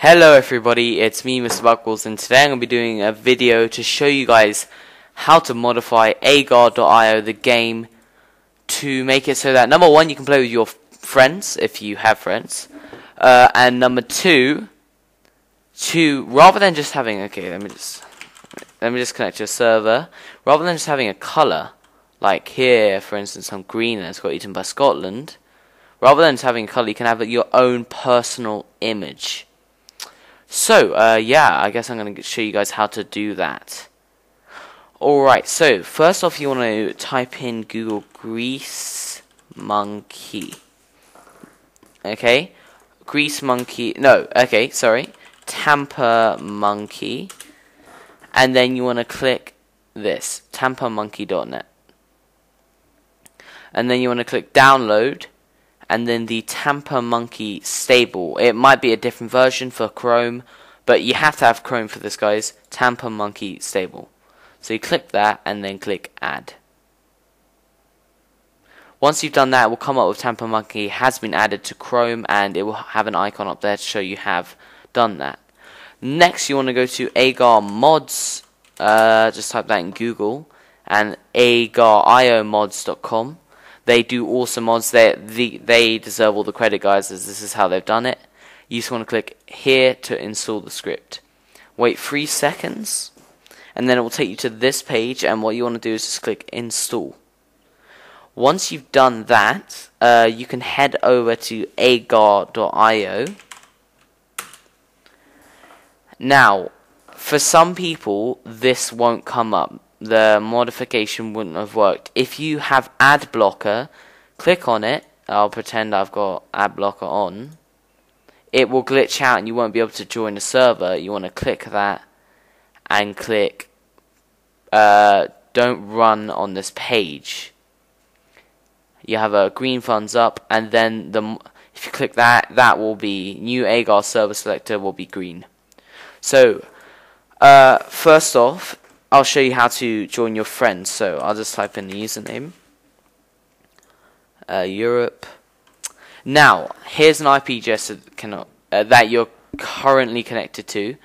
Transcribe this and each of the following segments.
Hello everybody, it's me Mr. Buckles and today I'm going to be doing a video to show you guys how to modify agar.io the game to make it so that number one you can play with your friends if you have friends. Uh, and number two to rather than just having okay let me just let me just connect your server. Rather than just having a color like here for instance I'm green and it's got eaten by Scotland rather than just having a color you can have your own personal image so, uh, yeah, I guess I'm going to show you guys how to do that. Alright, so, first off you want to type in Google Grease Monkey. Okay? Grease Monkey, no, okay, sorry. Tamper Monkey. And then you want to click this, tampermonkey.net. And then you want to click download and then the Tamper Monkey stable. It might be a different version for Chrome, but you have to have Chrome for this, guys. Tamper Monkey stable. So you click that and then click add. Once you've done that, it will come up with Tamper Monkey has been added to Chrome and it will have an icon up there to show you have done that. Next, you want to go to Agar Mods. Uh, just type that in Google and agariomods.com. They do awesome mods. They the, they deserve all the credit, guys, as this is how they've done it. You just want to click here to install the script. Wait three seconds, and then it will take you to this page. And what you want to do is just click install. Once you've done that, uh, you can head over to agar.io. Now, for some people, this won't come up the modification wouldn't have worked. If you have ad blocker, click on it. I'll pretend I've got ad blocker on. It will glitch out and you won't be able to join the server. You want to click that and click uh, don't run on this page. You have a green thumbs up and then the if you click that that will be new agar server selector will be green. So uh, first off I'll show you how to join your friends. So I'll just type in the username. Uh, Europe. Now, here's an IP address that, cannot, uh, that you're currently connected to.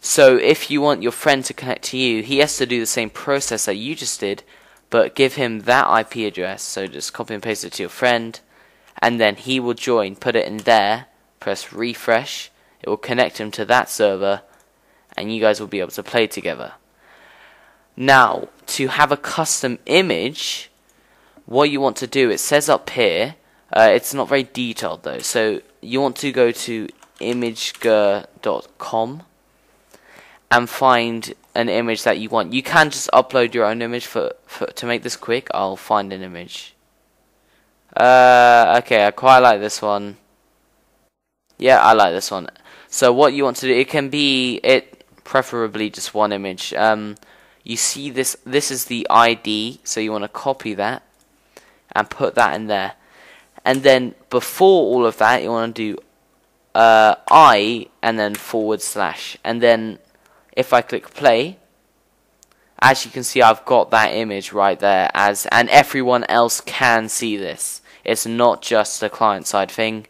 So if you want your friend to connect to you, he has to do the same process that you just did, but give him that IP address. So just copy and paste it to your friend, and then he will join. Put it in there. Press refresh. It will connect him to that server, and you guys will be able to play together. Now, to have a custom image, what you want to do, it says up here, uh, it's not very detailed though, so you want to go to imgur.com and find an image that you want. You can just upload your own image for, for to make this quick. I'll find an image. Uh, okay, I quite like this one. Yeah, I like this one. So what you want to do, it can be it preferably just one image. Um, you see this this is the ID so you want to copy that and put that in there. And then before all of that you want to do uh, I and then forward slash. And then if I click play as you can see I've got that image right there as and everyone else can see this. It's not just a client side thing.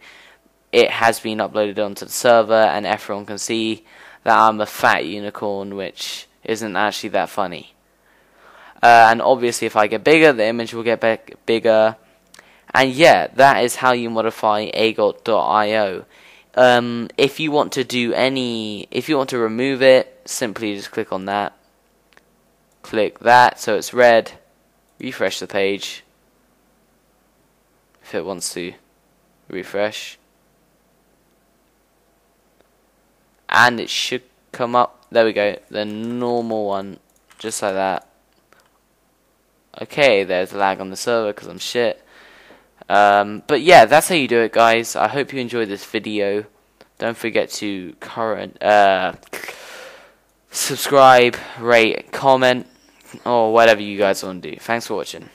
It has been uploaded onto the server and everyone can see that I'm a fat unicorn which isn't actually that funny. Uh, and obviously, if I get bigger, the image will get bigger. And yeah, that is how you modify agar.io. Um, if you want to do any, if you want to remove it, simply just click on that. Click that so it's red. Refresh the page. If it wants to refresh. And it should come up there we go. The normal one. Just like that. Okay, there's lag on the server because I'm shit. Um, but yeah, that's how you do it, guys. I hope you enjoyed this video. Don't forget to current uh, subscribe, rate, comment, or whatever you guys want to do. Thanks for watching.